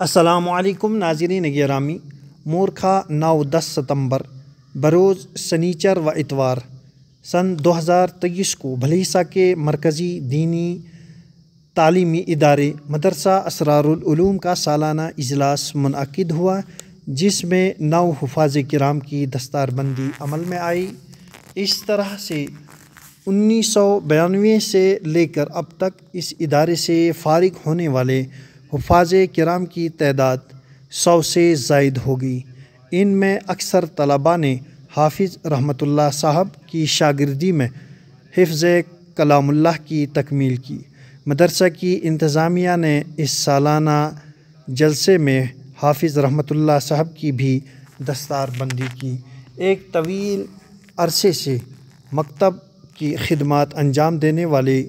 السلام علیکم ناظرین گرامی مورکھا نو دس ستمبر، بروز سنیچر و اتوار، سن دو ہزار تیئیس کو بھلیسا کے مرکزی دینی تعلیمی ادارے مدرسہ اسرار العلوم کا سالانہ اجلاس منعقد ہوا، جس میں نو حفاظ کرام کی دستار بندی عمل میں آئی۔ اس طرح سے انیس سو بیانوے سے لے کر اب تک اس ادارے سے فارغ ہونے والے حفاظ کرام کی تعداد سو سے زائد ہوگی۔ ان میں اکثر طلباء نے حافظ رحمۃ اللہ صاحب کی شاگردی میں حفظ کلام اللہ کی تکمیل کی۔ مدرسہ کی انتظامیہ نے اس سالانہ جلسے میں حافظ رحمۃ اللہ صاحب کی بھی دستار بندی کی۔ ایک طویل عرصے سے مکتب کی خدمات انجام دینے والے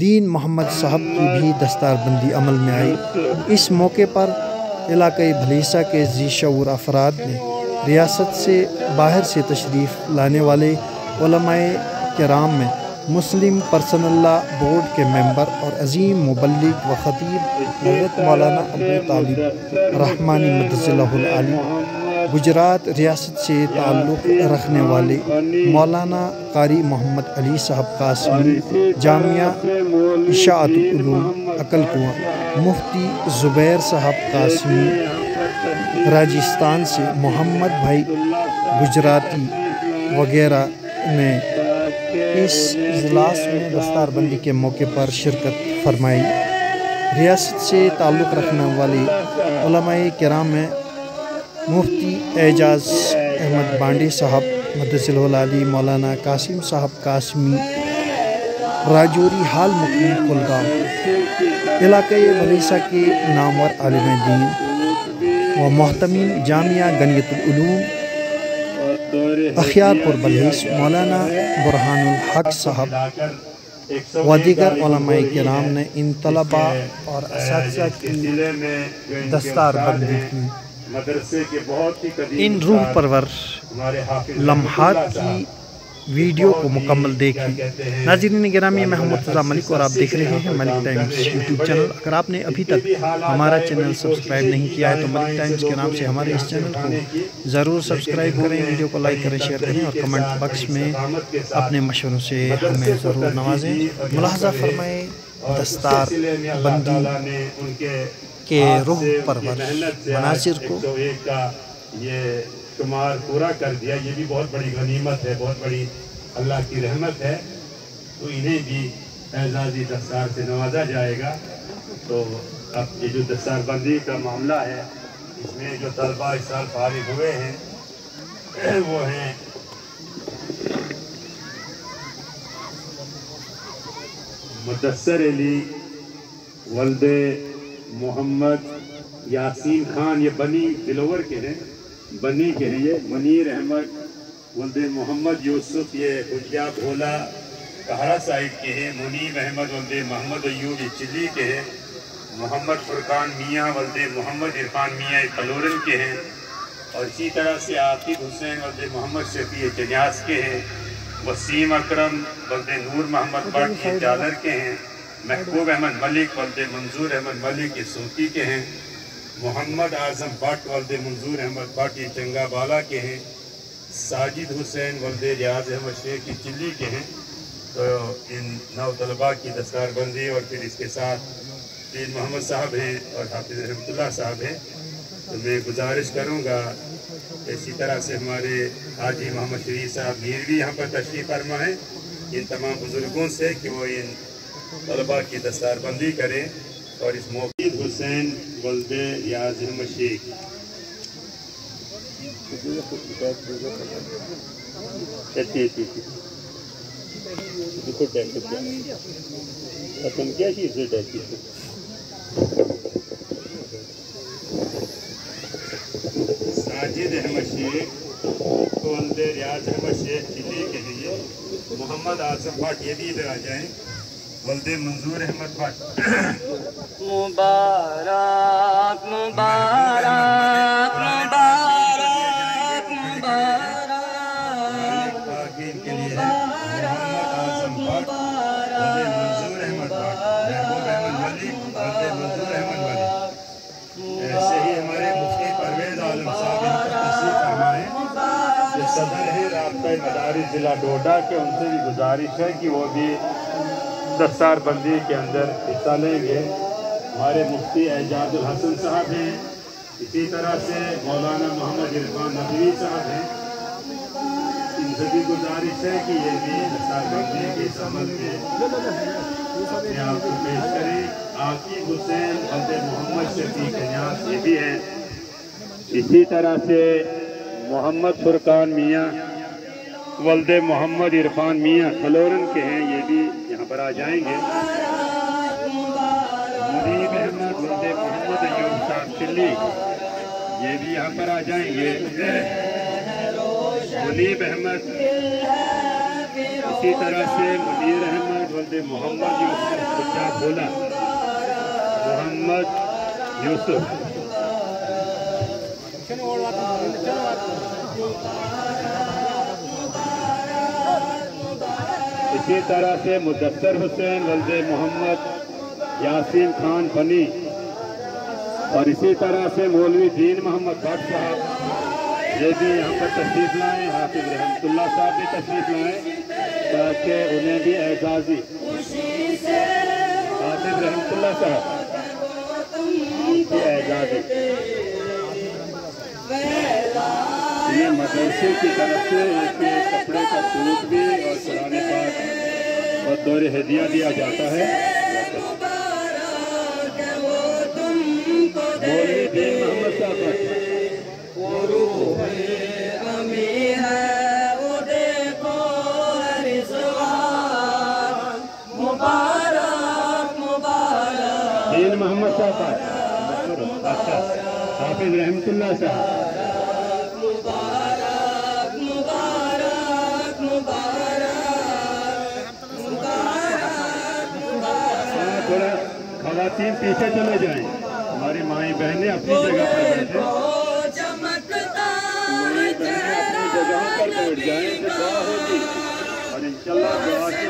دین محمد صاحب کی بھی دستار بندی عمل میں آئی۔ اس موقع پر علاقائی بھلیسا کے ذی شعور افراد نے ریاست سے باہر سے تشریف لانے والے علماء کرام میں مسلم پرسن اللہ بورڈ کے ممبر اور عظیم مبلغ و خطیب حضرت مولانا ابو طالب رحمانی اللہ العلی گجرات ریاست سے تعلق رکھنے والے مولانا قاری محمد علی صاحب قاسمی، جامعہ اشاعت العلوم عقل کنواں مفتی زبیر صاحب قاسمی راجستھان سے محمد بھائی گجراتی وغیرہ نے اس اجلاس میں دستار بندی کے موقع پر شرکت فرمائی۔ ریاست سے تعلق رکھنے والے علماء کرام میں مفتی اعجاز احمد بانڈی صاحب مدثل علی مولانا قاسم صاحب قاسمی، راجوری حال مقیم کلگام علاقۂ ولیسہ کے نامور عالم دین و محتمین جامعہ گنیت العلوم، اخیار پر بلحیث مولانا برحان الحق صاحب، و دیگر علماء کرام نے ان طلباء اور اساتذہ کی دستار بندی کی۔ ان روح پرور لمحات کی ویڈیو کو مکمل دیکھیں۔ ناظرین گرامی میں محمد رضا ملک اور آپ دیکھ رہے ہیں ملک ٹائمز یوٹیوب چینل۔ اگر آپ نے ابھی تک ہمارا چینل سبسکرائب نہیں کیا ہے تو ملک ٹائمز کے نام سے ہمارے اس چینل کو ضرور سبسکرائب کریں ویڈیو کو لائک کریں شیئر کریں اور کمنٹ باکس میں اپنے مشوروں سے ہمیں ضرور نوازیں۔ ملاحظہ فرمائیں دستار بندی کے روح پرور مناظر کو یہ شمار پورا کر دیا یہ بھی بہت بڑی غنیمت ہے بہت بڑی اللہ کی رحمت ہے۔ تو انہیں بھی اعزازی دستار سے نوازا جائے گا۔ تو اب یہ جو دستار بندی کا معاملہ ہے اس میں جو طلبہ اس سال فارغ ہوئے ہیں وہ ہیں۔ مدثر علی ولد محمد یاسین خان، یہ بنی دلور کے ہیں، بنی کے ہیں، یہ منیر احمد ولد محمد یوسف، یہ خجیا بھولا کہرا صاحب کے ہیں منیب احمد ولد محمد ایوب یہ چلی کے ہیں، محمد فرقان میاں ولد محمد عرفان میاں یہ کلورن کے ہیں، اور اسی طرح سے عاقب حسین ولد محمد شفیع جنیاز کے ہیں، وسیم اکرم ولد نور محمد بٹ یہ جالر کے ہیں۔ محبوب احمد ملک ولد منظور احمد ملک یہ سوتی کے ہیں، محمد اعظم بٹ ولد منظور احمد بٹ یہ چنگا بالا کے ہیں، ساجد حسین ولد ریاض احمد شیخ کی چلی کے ہیں۔ تو ان نو طلباء کی دستار بندی اور پھر اس کے ساتھ پیر محمد صاحب ہیں اور حافظ رحمۃ اللہ صاحب ہیں۔ تو میں گزارش کروں گا، اسی طرح سے ہمارے حاجی محمد شریف صاحب میر بھی یہاں پر تشریف فرما ہے ان تمام بزرگوں سے کہ وہ ان طلباء کی دستار بندی کریں اور اس موقع حسین ولد یاز احمد شیخ ساجد احمد شیخ ولد ریاض احمد شیخ چلی جی کے لیے محمد آصف بھٹ یہ بھی ادھر آ جائیں۔ ولد منظور احمد بٹ مبارک مبارک مبارک مبارک کے لیے ہی صدر ہے رابطہ مداری ضلع ڈوڈا کے ان سے بھی گزارش ہے کہ وہ بھی دستار بندی کے اندر حصہ لیں گے۔ ہمارے مفتی اعجاز الحسن صاحب ہیں۔ اسی طرح سے مولانا محمد عرفان ندوی صاحب ہیں۔ ان سے بھی گزارش ہے کہ یہ بھی دستار بندی کے اس عمل میں اپنے آپ کو پیش کریں۔ عاقب حسین عبد محمد شفیق نیاز یہ بھی ہیں۔ اسی طرح سے محمد فرقان میاں ولد محمد عرفان میاں فلورن کے ہیں، یہ بھی یہاں پر آ جائیں گے۔ منیب احمد ولد محمد ایوب صاحب چلی، یہ بھی یہاں پر آ جائیں گے۔ منیب احمد اسی طرح سے منیر احمد ولد محمد یوسف، بچہ بولا محمد یوسف۔ اسی طرح سے مدثر حسین، ولد محمد، یاسین خان بنی اور اسی طرح سے مولوی دین محمد بٹ صاحب، یہ بھی یہاں پر تشریف لائیں، حافظ رحمت اللہ صاحب بھی تشریف لائیں تاکہ انہیں بھی اعزازی۔ حافظ رحمت اللہ صاحب کی اعزازی۔ یہ مدرسے کی طرف سے ایک دور ہدیہ دیا جاتا ہے۔ مولوی دین محمد صاحب۔ دین محمد صاحب۔ اچھا، حافظ رحمت اللہ صاحب۔ خواتین پیچھے چلے جائیں۔ ہماری مائیں بہنیں اپنی جگہ پر بیٹھیں اپنی جگہوں پر بیٹھ جائیں۔ دعا ہوگی اور انشاءاللہ دعا کے